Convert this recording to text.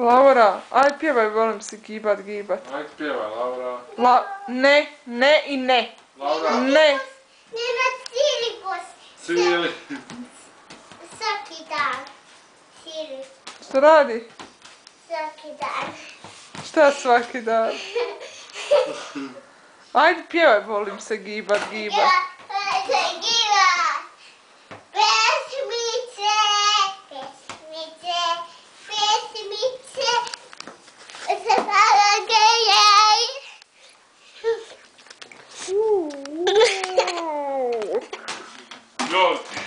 Laura, aj pjevaj, volim se gibat, gibat. Aj pjevaj, Laura. La, ne, ne i ne. Laura. Ne. Nema silibus. Silibus. Svaki dan. Silibus. Što radi? Svaki dan. Šta svaki dan? Ajde pjevaj, volim se gibat, gibat. Gibat. Pesmice, pesmice. Dios.